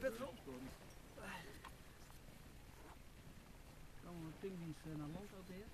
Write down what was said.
petrol. Komen we pinguïns eh, naar land alweer.